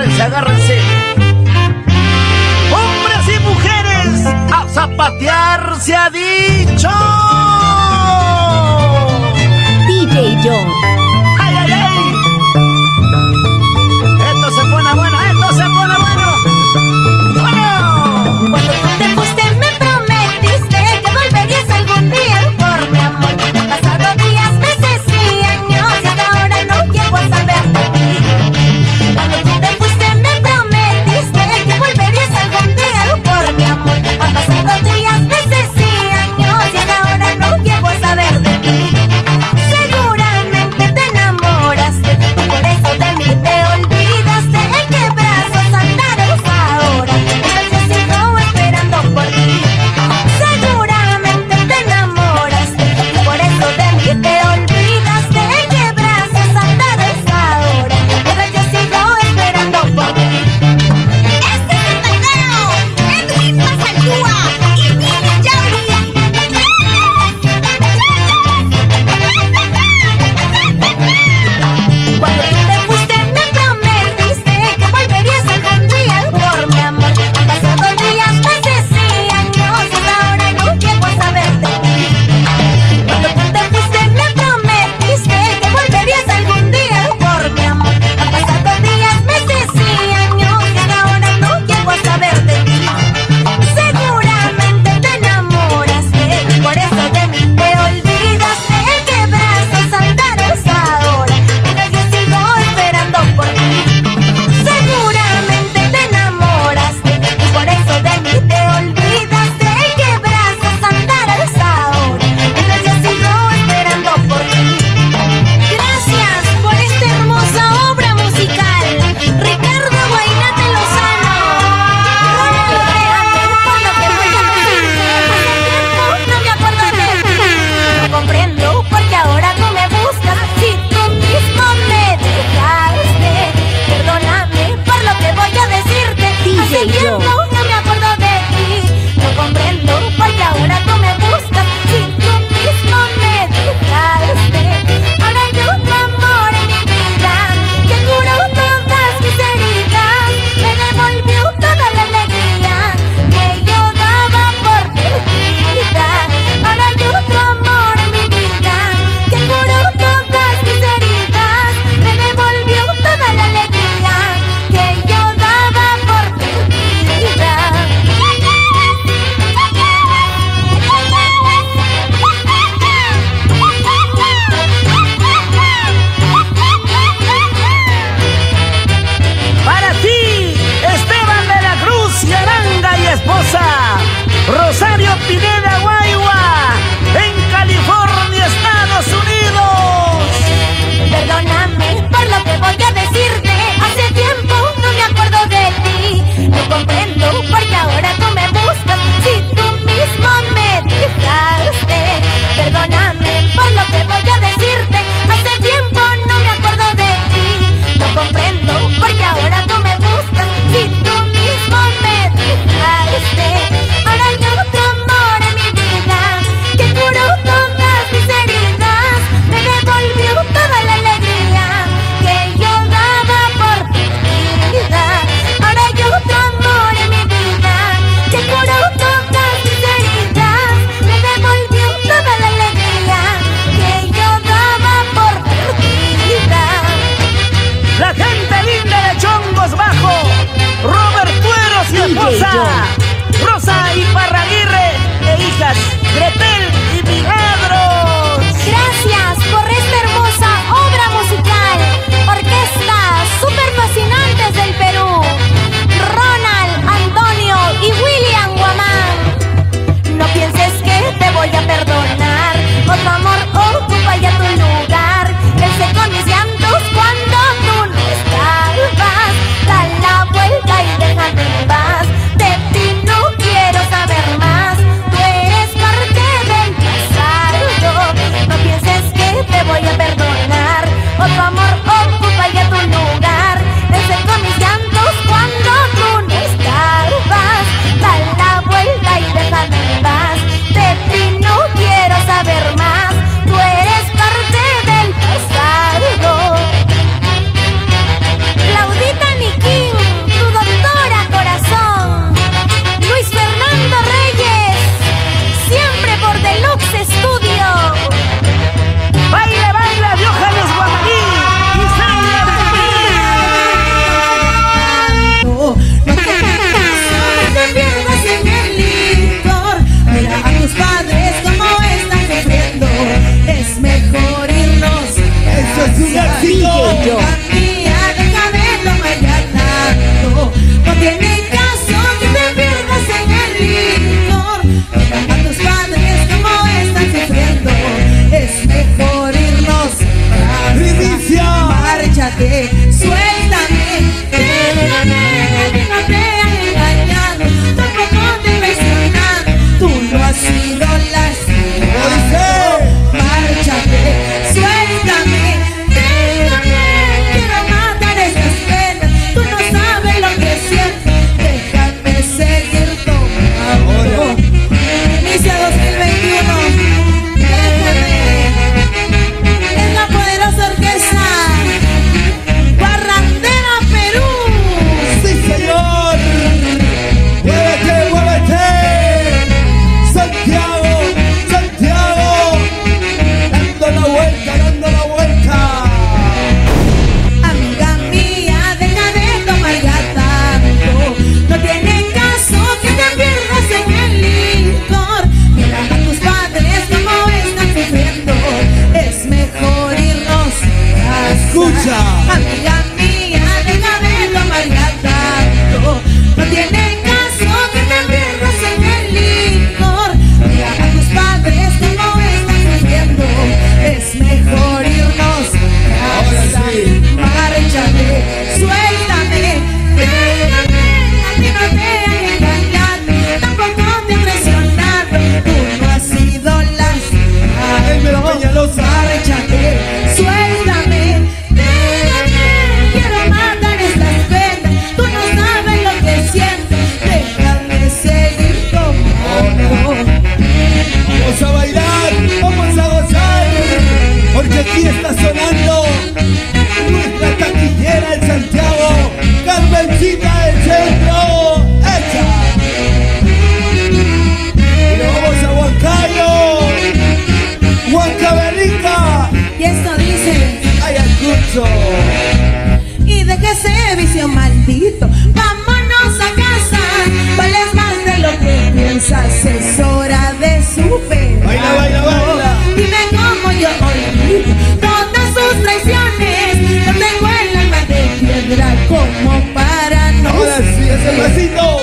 agárrense, agárrense. Hombres y mujeres, a zapatear se ha dicho. Rosa, y Parraguirre e hijas Gretel y Milagros. Gracias. Vámonos a casa, vales más de lo que piensas, es hora de superar. Baila, baila, baila. Dime cómo yo olvido todas sus traiciones. No tengo el alma de piedra como para no. Ahora.